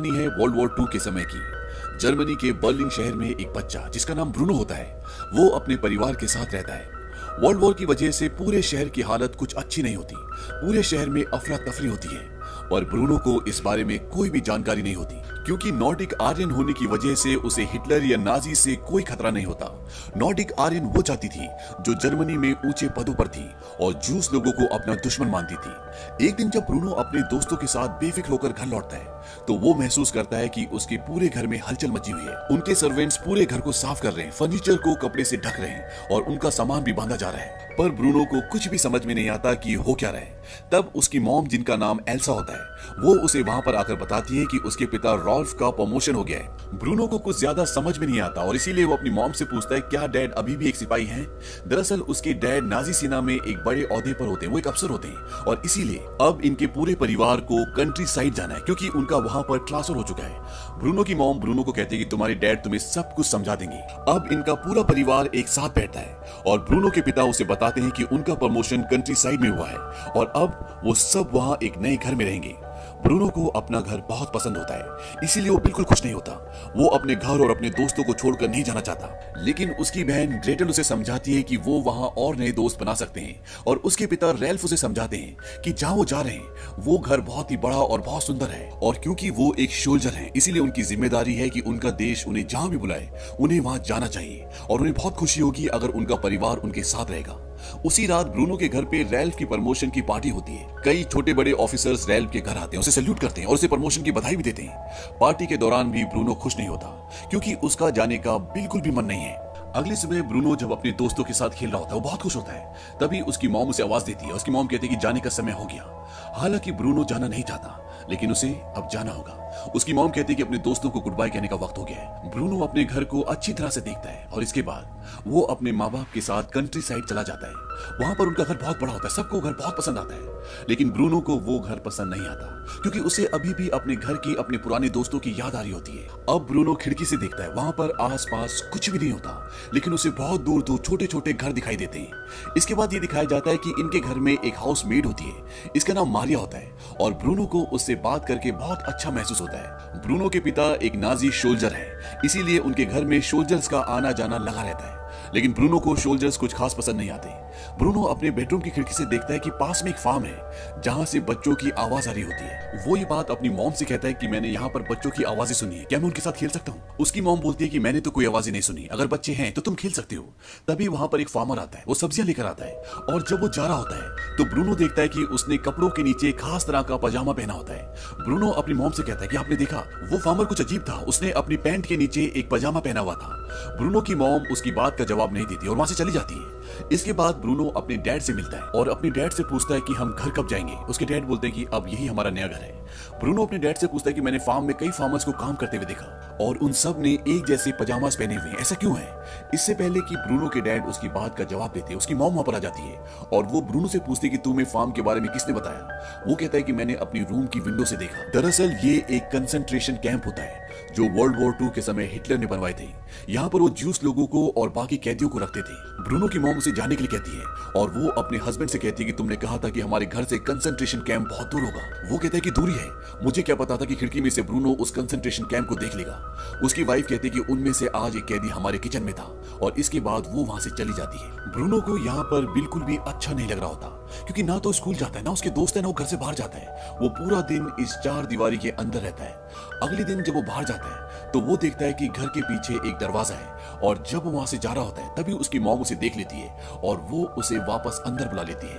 कहानी है world war to के समय की। जर्मनी के बर्लिन शहर में एक बच्चा, जिसका नाम ब्रूनो होता है, वो अपने परिवार के साथ रहता है। वर्ल्ड वॉर की वजह से पूरे शहर की हालत कुछ अच्छी नहीं होती। पूरे शहर में अफरा तफरी होती है और ब्रूनो को इस बारे में कोई भी जानकारी नहीं होती, क्योंकि नॉर्डिक आर्यन होने की वजह से उसे हिटलर या नाजी से कोई खतरा नहीं होता। नॉर्डिक आर्यन वो जाति थी, जो जर्मनी में ऊँचे पदों पर थी और जूस लोगों को अपना दुश्मन मानती थी। एक दिन जब ब्रूनो अपने दोस्तों के साथ बेफिक्र होकर घर लौटता है तो वो महसूस करता है कि उसके पूरे घर में हलचल मची हुई है। उनके सर्वेंट्स पूरे घर को साफ़ कर रहे हैं फर्नीचर को कपड़े से ढक रहे हैं और उनका सामान भी बांधा जा रहा है। पर ब्रूनो को कुछ भी समझ में नहीं आता कि हो क्या रहा तब उसकी मॉम जिनका नाम एल्सा होता है, वो उसे वहाँ पर आकर बताती है कि उसके पिता रॉल्फ का प्रमोशन हो गया है। ब्रूनो को कुछ ज़्यादा समझ में नहीं आता और इसीलिए वो अपनी मॉम से पूछता है, क्या डैड अभी भी एक सिपाही है? दरअसल उसके डैड नाजी सेना में एक बड़े औहदे पर होते हैं, वो एक अफसर होते हैं। और इसीलिए अब इनके पूरे परिवार को कंट्री साइड जाना है, क्योंकि उनका वहाँ पर ट्रांसफ़र हो चुका है। ब्रूनो की मॉम ब्रूनो को कहती है कि तुम्हारे डैड तुम्हें सब कुछ समझा देंगे। अब इनका पूरा परिवार एक साथ बैठता है और ब्रूनो के पिता उसे बताते हैं कि उनका प्रमोशन कंट्री साइड में हुआ है और अब वो सब वहाँ एक नए घर में रहेंगे। ब्रूनो को अपना घर बहुत पसंद होता है, इसीलिए वो बिल्कुल खुश नहीं होता। वो अपने घर और अपने दोस्तों को छोड़कर नहीं जाना चाहता। लेकिन उसकी बहन ग्रेटल उसे समझाती है कि वो वहाँ और नए दोस्त बना सकते हैं और उसके पिता रेल्फ उसे समझाते हैं कि जहाँ वो जा रहे हैं, वो घर बहुत ही बड़ा और बहुत सुंदर है। और क्योंकि वो एक सोल्जर है, इसीलिए उनकी ज़िम्मेदारी है कि उनका देश उन्हें जहाँ भी बुलाए, उन्हें वहाँ जाना चाहिए और उन्हें बहुत खुशी होगी अगर उनका परिवार उनके साथ रहेगा। उसी रात ब्रूनो के घर पे रेल्फ की प्रमोशन की पार्टी होती है। कई छोटे बड़े ऑफिसर्स रेल्फ के घर आते हैं, उसे सल्यूट करते हैं और उसे प्रमोशन की बधाई भी देते हैं। पार्टी के दौरान भी ब्रूनो खुश नहीं होता, क्योंकि उसका जाने का बिल्कुल भी मन नहीं है। अगली सुबह ब्रूनो जब अपने दोस्तों के साथ खेल रहा होता है, वो बहुत खुश होता है। तभी उसकी मॉम उसे आवाज़ देती है उसकी मॉम कहती है कि जाने का समय हो गया। हालाँकि ब्रूनो जाना नहीं चाहता, लेकिन उसे अब जाना होगा। उसकी मॉम कहती है कि अपने दोस्तों को गुड बाय कहने का वक्त हो गया है। ब्रूनो अपने घर को अच्छी तरह से देखता है और इसके बाद वो अपने माँ बाप के साथ कंट्री साइड चला जाता है। वहाँ पर उनका घर बहुत बड़ा होता है, सबको घर बहुत पसंद आता है। लेकिन ब्रूनो को वो घर पसंद नहीं आता, क्योंकि उसे अभी भी अपने घर की, अपने पुराने दोस्तों की याद आ रही होती है। अब ब्रूनो खिड़की से देखता है, वहाँ पर आसपास कुछ भी नहीं होता, लेकिन उसे बहुत दूर दूर छोटे छोटे घर दिखाई देते हैं। इसके बाद ये दिखाया जाता है कि इनके घर में एक हाउस मेड होती है, इसका नाम मारिया होता है, और ब्रूनो को उससे बात करके बहुत अच्छा महसूस होता है। ब्रूनो के पिता एक नाजी सोल्जर है, इसीलिए उनके घर में सोल्जर्स का आना जाना लगा रहता है। लेकिन ब्रूनो को सोल्जर्स कुछ खास पसंद नहीं आते। ब्रूनो अपने बेडरूम की खिड़की से देखता है कि पास में एक फार्म है, जहाँ से बच्चों की आवाज़ आ रही होती है। वो ये बात अपनी मॉम से कहता है कि मैंने यहाँ पर बच्चों की आवाज़ें सुनी है। क्या मैं उनके साथ खेल सकता हूँ? उसकी मॉम बोलती है कि मैंने तो कोई आवाज़ें नहीं सुनी। अगर बच्चे हैं तो तुम खेल सकते हो। तभी वहाँ पर एक फार्मर आता है, वो सब्ज़ियाँ लेकर आता है, और जब वो जा रहा होता है तो ब्रूनो देखता है कि उसने कपड़ों के नीचे खास तरह का पजामा पहना होता है। ब्रूनो अपनी मॉम से कहता है कि आपने देखा, वो फार्मर कुछ अजीब था। उसने अपनी पैंट के नीचे एक पजामा पहना हुआ था। ब्रूनो की मॉम उसकी बात का जवाब नहीं देती और वहाँ से चली जाती है। इसके बाद ब्रूनो अपने डैड से मिलता है और अपने डैड से पूछता है कि हम घर कब जाएँगे। उसके डैड बोलते हैं कि अब यही हमारा नया घर है। ब्रूनो अपने डैड से पूछता है कि मैंने फार्म में कई फार्मर्स को काम करते हुए देखा और उन सबने एक जैसे पजामास पहने हुए ऐसा क्यों है? इससे पहले कि ब्रूनो के डैड उसकी बात का जवाब देते, उसकी मॉम वहाँ पर आ जाती है और वो ब्रूनो से पूछती कि तुम्हें फार्म के बारे में किसने बताया? वो कहता है कि मैंने अपनी रूम की विंडो से देखा। दरअसल ये एक कंसंट्रेशन कैंप होता है। जो वर्ल्ड वॉर टू के समय हिटलर ने बनवाए थे। यहाँ पर वो जूस लोगों को और बाकी कैदियों को रखते थे। ब्रूनो की मॉम उसे जाने के लिए कहती है और वो अपने हस्बैंड से कहती है कि तुमने कहा था कि हमारे घर से कंसंट्रेशन कैंप बहुत दूर होगा। वो कहता है कि दूरी है। मुझे क्या पता था कि खिड़की में से ब्रूनो उस कंसंट्रेशन कैंप को देख लेगा। उसकी वाइफ कहती है कि उनमें से आज एक कैदी हमारे किचन में था और इसके बाद वो वहाँ से चली जाती है। ब्रूनो को यहाँ पर बिल्कुल भी अच्छा नहीं लग रहा होता। क्योंकि ना तो स्कूल जाता है, ना उसके दोस्त है, ना वो घर से बाहर जाता है। वो पूरा दिन इस चार दीवारी के अंदर रहता है। अगले दिन जब वो बाहर जाता है तो वो देखता है कि घर के पीछे एक दरवाज़ा है और जब वो वहाँ से जा रहा होता है, तभी उसकी मॉम उसे देख लेती है और वो उसे वापस अंदर बुला लेती है।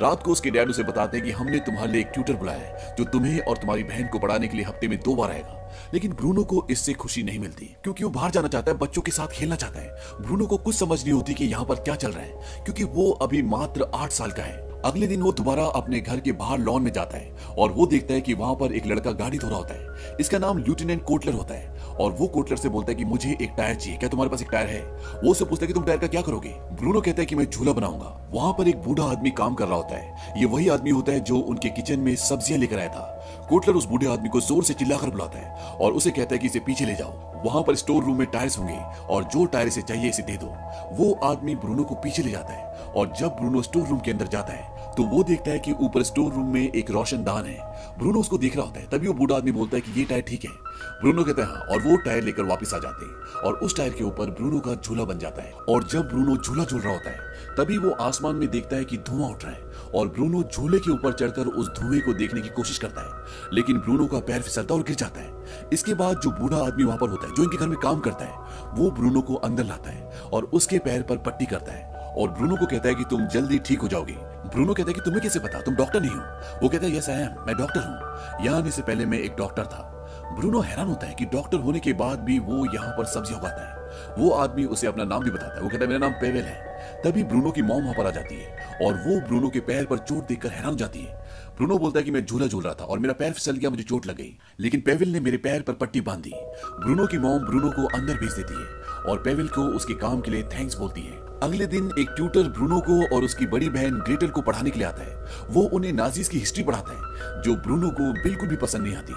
रात को उसके डैड उसे बताते हैं कि हमने तुम्हारे लिए एक ट्यूटर बुलाया है, जो तुम्हें और तुम्हारी बहन को पढ़ाने के लिए हफ़्ते में दो बार आएगा। लेकिन ब्रूनो को इससे खुशी नहीं मिलती, क्योंकि वो बाहर जाना चाहता है, बच्चों के साथ खेलना चाहता है। ब्रूनो को कुछ समझ नहीं होती कि यहाँ पर क्या चल रहा है, क्योंकि वो अभी मात्र आठ साल का है। अगले दिन वो दोबारा अपने घर के बाहर लॉन में जाता है और वो देखता है कि वहाँ पर एक लड़का गाड़ी धो रहा होता है। इसका नाम लेफ्टिनेंट कोटलर होता है। और वो कोटलर से बोलता है कि मुझे एक टायर चाहिए। क्या तुम्हारे पास एक टायर है? वो उससे पूछता है कि तुम टायर का क्या करोगे? ब्रूनो कहता है कि मैं झूला बनाऊँगा। वहाँ पर एक बूढ़ा आदमी काम कर रहा होता है। ये वही आदमी होता है जो उनके किचन में सब्ज़ियाँ लेकर आया था। कोटलर उस बूढ़े आदमी को ज़ोर से चिल्लाकर बुलाता है और उसे कहता है कि इसे पीछे ले जाओ। वहाँ पर स्टोर रूम में टायर्स होंगे और जो टायर इसे चाहिए इसे दे दो। वो आदमी ब्रूनो को पीछे ले जाता है और जब ब्रूनो स्टोर रूम के अंदर जाता है तो वो देखता है कि ऊपर स्टोर रूम में एक रोशनदान है। ब्रूनो उसको देख रहा होता है, तभी वो बूढ़ा आदमी बोलता है कि ये टायर ठीक है। ब्रूनो कहता है हाँ और वो टायर लेकर वापस आ जाते हैं। और उस टायर के ऊपर ब्रूनो का झूला बन जाता है। और जब ब्रूनो झूला झूल रहा होता है, तभी वो आसमान में देखता है कि धुआँ उठ रहा है। और ब्रूनो झूले के ऊपर चढ़कर उस धुएँ को देखने की कोशिश करता है। लेकिन ब्रूनो का पैर फिसलता और गिर जाता है। इसके बाद जो बूढ़ा आदमी वहाँ पर होता है, जो इनके घर में काम करता है, वो ब्रूनो को अंदर लाता है और उसके पैर पर पट्टी करता है। और ब्रूनो को कहता है कि तुम जल्दी ठीक हो जाओगे। ब्रूनो कहता है कि तुम्हें कैसे पता? तुम डॉक्टर नहीं हो। वो कहता है यस आई एम मैं डॉक्टर हूँ. यहाँ आने से पहले मैं एक डॉक्टर था। ब्रूनो हैरान होता है कि डॉक्टर होने के बाद भी वो यहाँ पर सब्ज़ी उगाता है। वो आदमी उसे अपना नाम भी बताता है। वो कहता है, मेरा नाम पेवेल है। तभी ब्रूनो की मॉम वहाँ पर आ जाती है और वो ब्रूनो के पैर पर चोट देखकर हैरान जाती है। ब्रूनो बोलता है कि मैं झूला झूल रहा था और मेरा पैर फिसल गया, मुझे चोट लग गई। लेकिन पेविल ने मेरे पैर पर पट्टी बांधी। ब्रूनो की मोम ब्रूनो को अंदर भेज देती है और पेविल को उसके काम के लिए थैंक्स बोलती है। अगले दिन एक ट्यूटर ब्रूनो को और उसकी बड़ी बहन ग्रेटल को पढ़ाने के लिए आता है। वो उन्हें नाजीज की हिस्ट्री पढ़ाता है, जो ब्रूनो को बिल्कुल भी पसंद नहीं आती।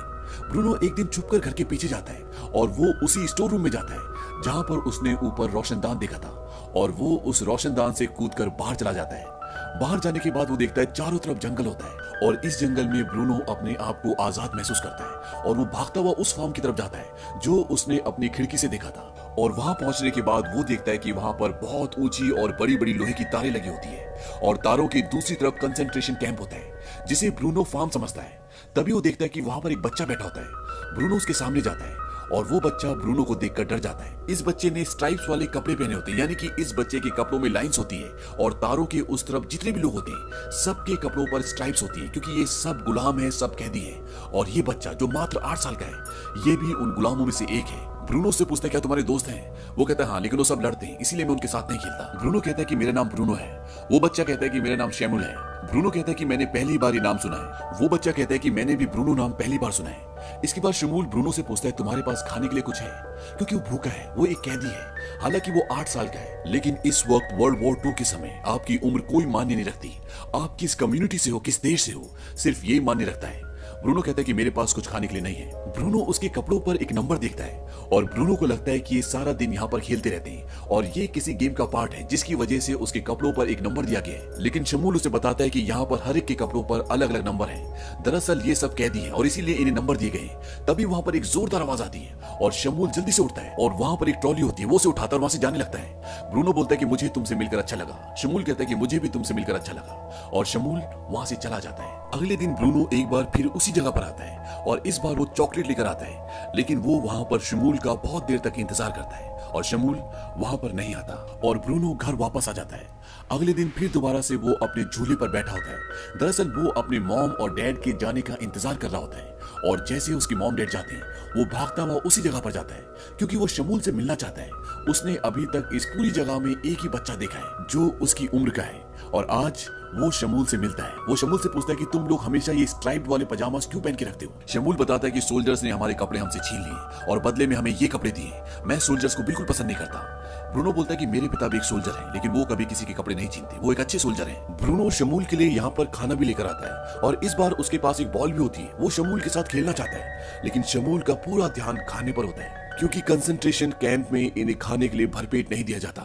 ब्रूनो एक दिन छुपकर घर के पीछे जाता है और वो उसी स्टोर रूम में जाता है, जहाँ पर उसने ऊपर रोशनदान देखा था और वो उस रोशनदान से कूदकर बाहर चला जाता है। बाहर जाने के बाद वो देखता है चारों तरफ़ जंगल होता है और इस जंगल में ब्रूनो अपने आप को आज़ाद महसूस करता है और वो भागता हुआ उस फार्म की तरफ़ जाता है, जो उसने अपनी खिड़की से देखा था। और वहाँ पहुँचने के बाद वो देखता है कि वहाँ पर बहुत ऊँची और बड़ी बड़ी लोहे की तारे लगी होती है और तारों की दूसरी तरफ़ कंसेंट्रेशन कैंप होता है, जिसे ब्रूनो फार्म समझता है। तभी वो देखता है कि वहाँ पर एक बच्चा बैठा होता है। ब्रूनो उसके सामने जाता है और वो बच्चा ब्रूनो को देखकर डर जाता है। इस बच्चे ने स्ट्राइप्स वाले कपड़े पहने होते हैं, यानी कि इस बच्चे के कपड़ों में लाइंस होती है और तारों के उस तरफ़ जितने भी लोग होते हैं, सबके कपड़ों पर स्ट्राइप्स होती है, क्योंकि ये सब गुलाम है, सब कैदी है। और ये बच्चा, जो मात्र आठ साल का है, ये भी उन गुलामों में से एक है। ब्रूनो से पूछता है, क्या तुम्हारे दोस्त हैं? वो कहता है हाँ लेकिन वो सब लड़ते हैं, इसीलिए मैं उनके साथ नहीं खेलता। ब्रूनो कहता है कि, मेरा नाम ब्रूनो है। वो बच्चा कहता है कि, मेरा नाम शेमुल है। ब्रूनो कहता है कि, मैंने पहली बार ये नाम सुना है। वो बच्चा कहता है कि, मैंने भी ब्रूनो नाम पहली बार सुना है। इसके बाद शमूल ब्रूनो से पूछता है, तुम्हारे पास खाने के लिए कुछ है? क्योंकि वो भूखा है, वो एक कैदी है। हालाँकि वो आठ साल का है, लेकिन इस वक्त वर्ल्ड वॉर टू के समय आपकी उम्र कोई मान्य नहीं रखती। आप किस कम्युनिटी से हो, किस देश से हो, सिर्फ़ ये मान्य रखता है। ब्रूनो कहता है कि मेरे पास कुछ खाने के लिए नहीं है। ब्रूनो उसके कपड़ों पर एक नंबर देखता है और ब्रूनो को लगता है कि ये सारा दिन यहाँ पर खेलते रहते हैं और ये किसी गेम का पार्ट है, जिसकी वजह से उसके कपड़ों पर एक नंबर दिया गया है। लेकिन शमूल उसे बताता है कि यहाँ पर हर एक के कपड़ों पर अलग अलग नंबर है। दरअसल ये सब कैदी है और इसीलिए इन्हें नंबर दिए गए तभी वहाँ पर एक जोरदार आवाज़ आती है और शमूल जल्दी से उठता है और वहाँ पर एक ट्रॉली होती है, वो उसे उठाता और वहाँ से जाने लगता है। ब्रूनो बोलता है कि मुझे तुमसे मिलकर अच्छा लगा। शमूल कहता है कि मुझे भी तुमसे मिलकर अच्छा लगा और शमूल वहाँ से चला जाता है। अगले दिन ब्रूनो एक बार फिर उसी जगह पर आता है और इस बार वो चॉकलेट लेकर आता है। लेकिन वो वहाँ पर शमूल का बहुत देर तक इंतज़ार करता है और शमूल वहाँ पर नहीं आता और ब्रूनो घर वापस आ जाता है। अगले दिन फिर दोबारा से वो अपने झूले पर बैठा होता है। दरअसल वो अपने मॉम और डैड के जाने का इंतज़ार कर रहा होता है। और जैसे उसकी मॉम डैड जाते हैं, वो भागता हुआ उसी जगह पर जाता है, क्योंकि वो शमूल से मिलना चाहता है। उसने अभी तक इस पूरी जगह में एक ही बच्चा देखा है, जो उसकी उम्र का है। और आज वो शमूल से मिलता है। वो शमूल से पूछता है कि तुम लोग हमेशा ये स्ट्राइप्ड वाले पजामास क्यों पहन के रखते हो? शमूल बताता है कि सोल्जर्स ने हमारे कपड़े हमसे छीन लिए और बदले में हमें ये कपड़े दिए। मैं सोल्जर्स को बिल्कुल पसंद नहीं करता। ब्रूनो बोलता है कि मेरे पिता भी एक सोल्जर है, लेकिन वो कभी किसी के कपड़े नहीं छीनते। वो एक अच्छे सोल्जर है। ब्रूनो शमूल के लिए यहाँ पर खाना भी लेकर आता है, और इस बार उसके पास एक बॉल भी होती है। वो शमूल के साथ खेलना चाहता है, लेकिन शमूल का पूरा ध्यान खाने पर होता है, क्योंकि कंसंट्रेशन कैंप में इन्हें खाने के लिए भरपेट नहीं दिया जाता।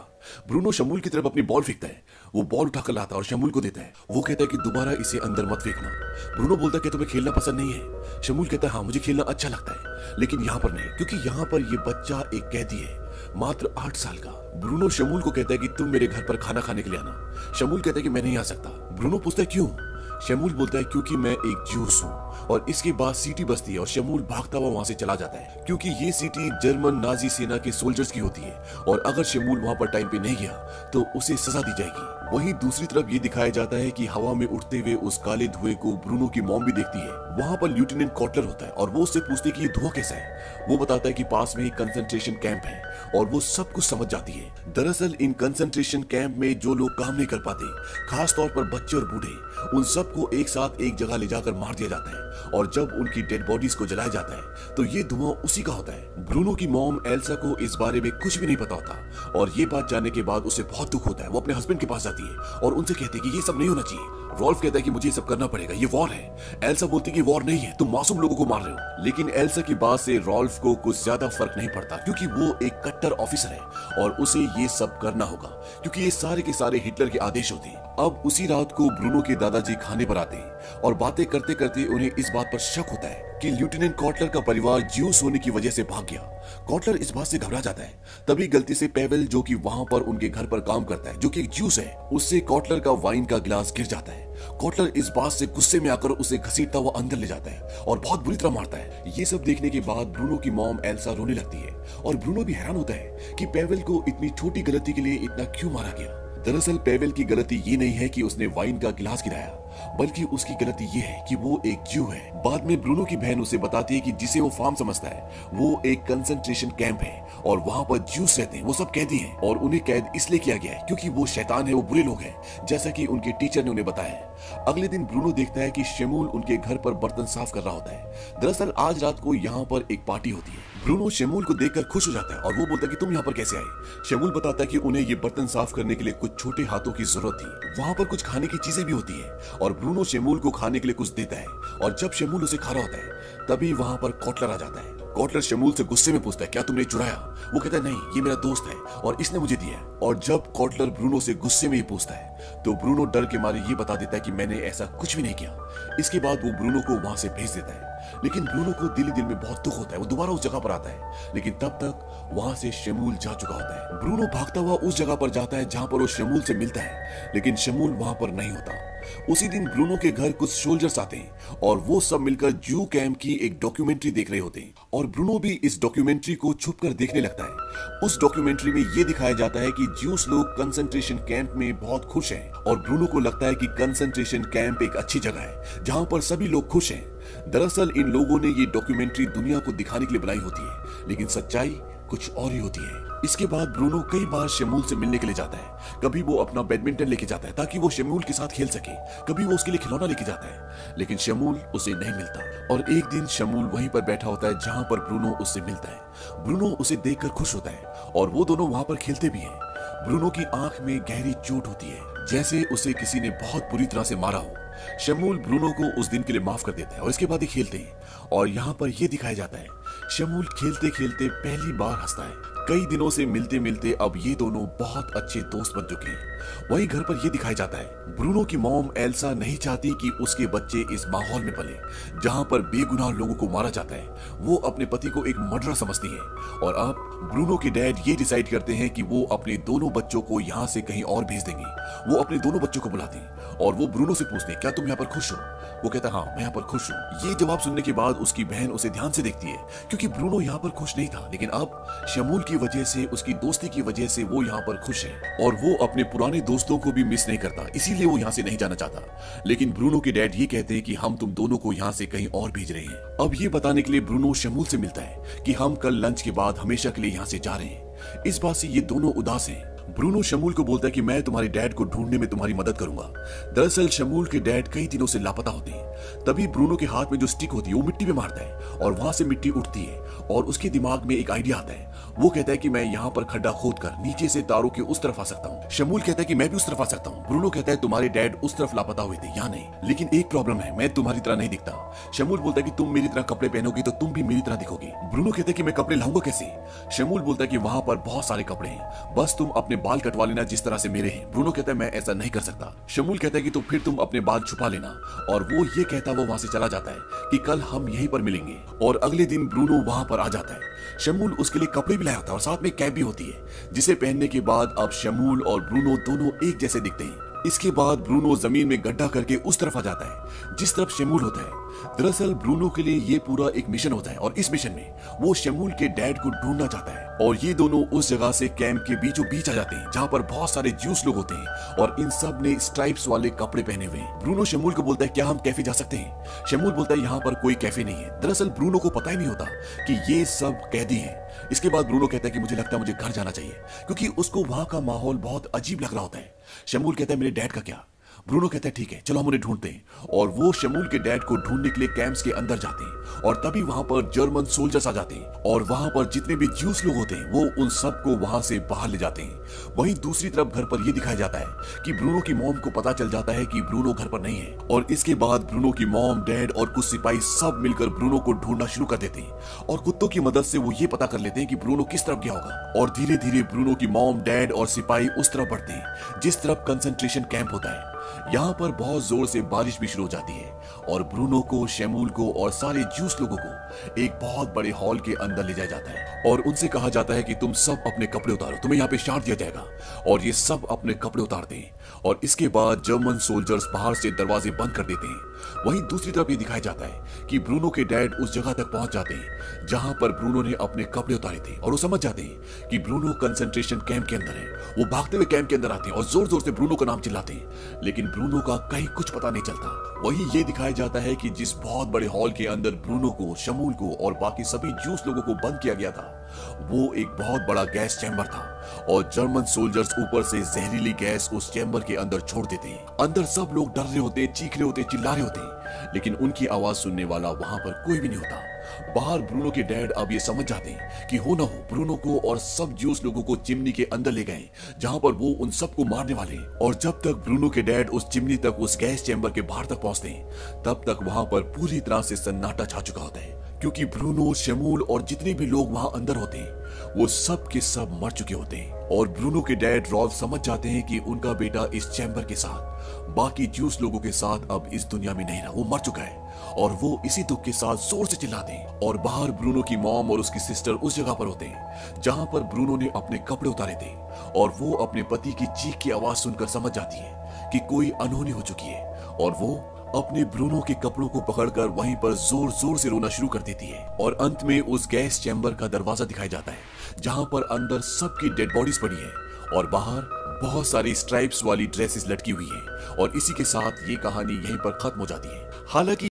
ब्रूनो शमूल की तरफ़ अपनी बॉल फेंकता है। वो बॉल उठाकर लाता है और शमूल को देता है। वो कहता है कि दोबारा इसे अंदर मत फेंकना। ब्रूनो बोलता है कि तुम्हें खेलना पसंद नहीं है। शमूल कहता है हाँ मुझे खेलना अच्छा लगता है, लेकिन यहाँ पर नहीं, क्योंकि यहाँ पर ये बच्चा एक कैदी है। मात्र आठ साल का। ब्रूनो शमूल को कहता है कि तुम मेरे घर पर खाना खाने के लिए आना। शमूल कहता है कि मैं नहीं आ सकता। ब्रूनो पूछता है, क्यों? शमूल बोलता है, क्योंकि मैं एक जूस हूँ और इसके बाद सीटी बजती है और शमूल भागता हुआ वहाँ से चला जाता है। क्योंकि ये सीटी जर्मन नाजी सेना के सोल्जर्स की होती है और अगर शमूल वहाँ पर टाइम पे नहीं गया तो उसे सजा दी जाएगी। वहीं दूसरी तरफ़ ये दिखाया जाता है कि हवा में उड़ते हुए उस काले धुएँ को ब्रूनो की मॉम भी देखती है। वहाँ पर लेफ्टिनेंट कॉटलर होता है और वो उससे पूछते कि धुआँ कैसा है? वो बताता है कि पास में एक कंसंट्रेशन कैंप है और वो सब कुछ समझ जाती है। दरअसल इन कंसंट्रेशन कैंप में जो लोग काम नहीं कर पाते खास तौर पर बच्चे और बूढ़े, उन सब सबको एक साथ एक जगह ले जाकर मार दिया जाता है और जब उनकी डेड बॉडीज को जलाया जाता है तो ये धुआँ उसी का होता है। ब्रूनो की मॉम एल्सा को इस बारे में कुछ भी नहीं पता होता और ये बात जानने के बाद उसे बहुत दुख होता है। वो अपने हस्बैंड के पास जाती है और उनसे कहती है कि ये सब नहीं होना चाहिए। रॉल्फ कहता है कि मुझे ये सब करना पड़ेगा, ये वॉर है। एल्सा बोलती कि वॉर नहीं है, तुम मासूम लोगों को मार रहे हो। लेकिन एल्सा की बात से रोल्फ को कुछ ज़्यादा फ़र्क नहीं पड़ता, क्योंकि वो एक कट्टर ऑफिसर है और उसे ये सब करना होगा, क्योंकि ये सारे के सारे हिटलर के आदेश होते अब उसी रात को ब्रूनो के दादाजी खाने पर आते हैं और बातें करते करते उन्हें इस बात पर शक होता है कि लेफ्टिनेंट कॉटलर का परिवार ज्यूस होने की वजह से भाग गया। कॉटलर इस बात से घबरा जाता है। तभी गलती से पेवेल, जो कि वहाँ पर उनके घर पर काम करता है, जो कि ज्यूस है, उससे कॉटलर का वाइन का गिलास गिर जाता है। कॉटलर इस बात से गुस्से में आकर उसे घसीटता हुआ अंदर ले जाता है और बहुत बुरी तरह मारता है। ये सब देखने के बाद ब्रूनो की मॉम एल्सा रोने लगती है और ब्रूनो भी हैरान होता है कि पेवेल को इतनी छोटी गलती के लिए इतना क्यों मारा गया। दरअसल पेवेल की गलती ये नहीं है कि उसने वाइन का गिलास गिराया। बल्कि उसकी गलती ये है कि वो एक जू है। बाद में ब्रूनो की बहन उसे बताती है कि जिसे वो फार्म समझता है, वो एक कंसंट्रेशन कैंप है और वहाँ पर जूस रहते हैं, वो सब कैदी हैं और उन्हें कैद इसलिए किया गया है क्योंकि वो शैतान है, वो बुरे लोग हैं, जैसा कि उनके टीचर ने उन्हें बताया अगले दिन ब्रूनो देखता है कि शेमूल उनके घर पर बर्तन साफ़ कर रहा होता है। दरअसल आज रात को यहाँ पर एक पार्टी होती है। ब्रूनो शेमूल को देखकर खुश हो जाता है और वो बोलता है कि तुम यहाँ पर कैसे आए? शेमूल बताता है कि उन्हें ये बर्तन साफ़ करने के लिए कुछ छोटे हाथों की ज़रूरत थी। वहाँ पर कुछ खाने की चीज़ें भी होती है और ब्रूनो शेमूल को खाने के लिए कुछ देता है और जब शेमूल उसे खा रहा होता है, तभी वहाँ पर कॉटलर आ जाता है। कॉटलर शमूल से गुस्से में पूछता है, क्या तुमने चुराया? वो कहता है, नहीं, ये मेरा दोस्त है और इसने मुझे दिया और जब कॉटलर ब्रूनो से गुस्से में ही पूछता है तो ब्रूनो डर के मारे ये बता देता है कि मैंने ऐसा कुछ भी नहीं किया। इसके बाद वो ब्रूनो को वहाँ से भेज देता है। लेकिन ब्रूनो को दिल दिल में बहुत दुख होता है, वो दोबारा उस जगह पर आता है। लेकिन तब तक वहाँ से शमूल जा चुका होता है। ब्रूनो भागता हुआ उस जगह पर जाता है जहाँ पर वो शमूल से मिलता है, लेकिन शमूल वहाँ पर नहीं होता। उसी दिन ब्रूनो के घर कुछ सोल्जर्स आते हैं और वो सब मिलकर जू कैम्प की एक डॉक्यूमेंट्री देख रहे होते हैं। और ब्रूनो भी इस डॉक्यूमेंट्री को छुप कर देखने लगता है। उस डॉक्यूमेंट्री में ये दिखाया जाता है कि ज्यूस लोग कंसंट्रेशन कैंप में बहुत खुश हैं। और ब्रूनो को लगता है कि कंसंट्रेशन कैंप एक अच्छी जगह है, जहाँ पर सभी लोग खुश हैं। दरअसल इन लोगों ने ये डॉक्यूमेंट्री दुनिया को दिखाने के लिए बनाई होती है, लेकिन सच्चाई कुछ और ही होती है। इसके बाद ब्रूनो कई बार शमूल से मिलने के लिए जाता है। कभी वो अपना बैडमिंटन लेके जाता है, ताकि वो शमूल के साथ खेल सके। कभी वो उसके लिए खिलौना लेके जाता है, लेकिन शमूल उसे नहीं मिलता। और एक दिन शमूल वहीं पर बैठा होता है, जहाँ पर ब्रूनो उससे मिलता है। ब्रूनो उसे देखकर खुश होता है, और वो दोनों वहाँ पर खेलते भी हैं। ब्रूनो की आँख में गहरी चोट होती है। जैसे उसे किसी ने बहुत बुरी तरह से मारा हो। शमूल ब्रूनो को उस दिन के लिए माफ़ कर देता है और इसके बाद ही खेलते हैं। और यहाँ पर यह दिखाया जाता है, शमूल खेलते खेलते पहली बार हंसता है। कई दिनों से मिलते मिलते अब ये दोनों बहुत अच्छे दोस्त बन चुके हैं। वही घर पर यह दिखाया जाता है, ब्रूनो की मॉम एल्सा नहीं चाहती कि उसके बच्चे इस माहौल में पले, जहाँ पर बेगुनाह लोगों को मारा जाता है। वो अपने पति को एक मर्डर समझती है। और अब ब्रूनो के डैड ये डिसाइड करते हैं कि वो अपने दोनों बच्चों को यहाँ से कहीं और भेज देंगे। वो अपने दोनों बच्चों को बुलाते हैं और वो ब्रूनो से पूछते हैं, क्या तुम यहाँ पर खुश हो? वो कहता हाँ मैं यहाँ पर खुश हूँ। ये जवाब सुनने के बाद उसकी बहन उसे ध्यान से देखती है, क्योंकि ब्रूनो यहाँ पर खुश नहीं था। लेकिन अब शमूल की वजह से, उसकी दोस्ती की वजह से वो यहाँ पर खुश है। और वो अपने पुराने दोस्तों को भी मिस नहीं करता, इसीलिए वो यहाँ से नहीं जाना चाहता। लेकिन ब्रूनो के डैड ये कहते हैं कि हम तुम दोनों को यहाँ से कहीं और भेज रहे हैं। अब ये बताने के लिए ब्रूनो शमूल से मिलता है कि हम कल लंच के बाद हमेशा के लिए यहाँ से जा रहे हैं। इस बात से ये दोनों उदास हैं। ब्रूनो शमूल को बोलता है कि मैं तुम्हारे डैड को ढूँढने में तुम्हारी मदद करूँगा। दरअसल शमूल के डैड कई दिनों से लापता होते हैं। तभी ब्रूनो के हाथ में जो स्टिक होती है, वो मिट्टी में मारता है और वहाँ से मिट्टी उठती है और उसके दिमाग में एक आइडिया आता है। वो कहता है कि मैं यहाँ पर खड्डा खोद कर नीचे से तारों के उस तरफ़ आ सकता हूँ। शमूल कहता है कि मैं भी उस तरफ़ आ सकता हूँ। ब्रूनो कहता है, तुम्हारे डैड उस तरफ़ लापता हुए थे यहाँ नहीं? लेकिन एक प्रॉब्लम है, मैं तुम्हारी तरह नहीं दिखता। शमूल बोलता है कि तुम मेरी तरह कपड़े पहनोगी तो तुम भी मेरी तरह दिखोगी। ब्रूनो कहता है कि मैं कपड़े लाऊँगा कैसे? शमूल बोलता है कि वहाँ पर बहुत सारे कपड़े हैं। बस तुम अपने बाल कटवा लेना जिस तरह से मेरे हैं। ब्रूनो कहता है, मैं ऐसा नहीं कर सकता। शमूल कहता है कि तो फिर तुम अपने बाल छुपा लेना और वो ये कहता वो वहाँ से चला जाता है कि कल हम यहीं पर मिलेंगे और अगले दिन ब्रूनो वहाँ पर आ जाता है। शमूल उसके लिए कपड़े भी लाया होता है और साथ में कैप भी होती है, जिसे पहनने के बाद अब शमूल और ब्रूनो दोनों एक जैसे दिखते हैं। इसके बाद ब्रूनो ज़मीन में गड्ढा करके उस तरफ़ आ जाता है, जिस तरफ़ शमूल होता है। दरअसल ब्रूनो के लिए ये पूरा एक मिशन होता है और इस मिशन में वो शेमूल के डैड को ढूंढना चाहता है। और ये दोनों उस जगह से कैंप के बीचों बीच आ जाते हैं, जहाँ पर बहुत सारे जूस लोग होते हैं और इन सबने स्ट्राइप्स वाले कपड़े पहने हुए ब्रूनो शेमूल को बोलता है, क्या हम कैफ़े जा सकते हैं? शेमूल बोलता है, यहाँ पर कोई कैफ़े नहीं है। दरअसल ब्रूनो को पता ही नहीं होता कि ये सब कैदी है। इसके बाद ब्रूनो कहता है कि मुझे लगता है मुझे घर जाना चाहिए, क्योंकि उसको वहाँ का माहौल बहुत अजीब लग रहा होता है। शमूल कहता है, मेरे डैड का क्या? ब्रूनो कहता है, ठीक है, चलो हम उन्हें ढूंढते हैं। और वो शमूल के डैड को ढूँढने के लिए कैंप्स के अंदर जाते हैं और तभी वहाँ पर जर्मन सोल्जर्स आ जाते हैं और वहाँ पर जितने भी ज्यूस लोग होते हैं, वो उन सबको वहाँ से बाहर ले जाते हैं। वहीं दूसरी तरफ़ घर पर यह दिखाया जाता है कि ब्रूनो की मॉम को पता चल जाता है कि ब्रूनो घर पर नहीं है और इसके बाद ब्रूनो की मॉम, डैड और कुछ सिपाही सब मिलकर ब्रूनो को ढूंढना शुरू कर देते हैं और कुत्तों की मदद से वो ये पता कर लेते हैं कि ब्रूनो किस तरफ़ गया होगा और धीरे धीरे ब्रूनो की मॉम, डैड और सिपाही उस तरफ़ बढ़ते हैं, जिस तरफ़ कंसंट्रेशन कैंप होता है। यहाँ पर बहुत ज़ोर से बारिश भी शुरू हो जाती है और ब्रूनो को, शेमूल को और सारे जूस लोगों को एक बहुत बड़े हॉल के अंदर ले जाया जाता है। और उनसे कहा जाता है कि तुम सब अपने कपड़े उतारो, तुम्हें यहाँ पे शार्ट दिया जाएगा और ये सब अपने कपड़े उतारते हैं। और इसके बाद जर्मन सोल्जर्स बाहर से दरवाजे बंद कर देते हैं। वहीं दूसरी तरफ़ ये दिखाया जाता है कि ब्रूनो के डैड उस जगह तक पहुँच जाते हैं, जहाँ पर ब्रूनो ने अपने कपड़े उतारे थे। और वो समझ जाते हैं कि ब्रूनो कंसंट्रेशन कैंप के अंदर है। वो भागते हुए कैंप के अंदर आते हैं और ज़ोर ज़ोर से ब्रूनो का नाम चिल्लाते हैं। लेकिन ब्रूनो का कहीं कुछ पता नहीं चलता। वही ये दिखाया जाता है कि जिस बहुत बड़े हॉल के अंदर ब्रूनो को, शमूल को और बाकी सभी जूस लोगों को बंद किया गया था वो एक बहुत बड़ा गैस चैम्बर था और जर्मन सोल्जर्स ऊपर से जहरीली गैस उस चैम्बर के अंदर छोड़ देते अंदर सब लोग डर रहे होते, चीख रहे होते, चिल्ला रहे होते, लेकिन उनकी आवाज़ सुनने वाला वहाँ पर कोई भी नहीं होता। बाहर ब्रूनो के डैड अब ये समझ जाते हैं कि हो ना हो, ब्रूनो को और सब जूस लोगों को चिमनी के अंदर ले गए, जहाँ पर वो उन सबको मारने वाले और जब तक ब्रूनो के डैड उस चिमनी तक उस गैस चैम्बर के बाहर तक पहुँचते हैं, तब तक वहाँ पर पूरी तरह से सन्नाटा छा चुका होता है। क्योंकि ब्रूनो, शमूल और जितने भी लोग वहाँ अंदर होते हैं, वो सब के सब मर चुके होते हैं। और ब्रूनो के डैड रॉल्फ समझ जाते हैं कि उनका बेटा इस चैम्बर के साथ, बाकी जूस लोगों के साथ अब इस दुनिया में नहीं रहा, वो मर चुका है। और वो इसी दुख के साथ ज़ोर से चिल्लाते हैं। और बाहर ब्रूनो की मॉम और उसकी सिस्टर उस जगह पर होते हैं, जहाँ पर ब्रूनो ने अपने कपड़े उतारे थे। और वो अपने पति की चीख की आवाज़ सुनकर समझ जाती है कि कोई अनहोनी हो चुकी है। और वो अपने ब्रूनो के कपड़ों को पकड़कर वहीं पर ज़ोर ज़ोर से रोना शुरू कर देती है और अंत में उस गैस चैम्बर का दरवाज़ा दिखाई जाता है, जहाँ पर अंदर सबकी डेड बॉडीज पड़ी है और बाहर बहुत सारी स्ट्राइप्स वाली ड्रेसेस लटकी हुई है और इसी के साथ ये कहानी यहीं पर खत्म हो जाती है। हालाँकि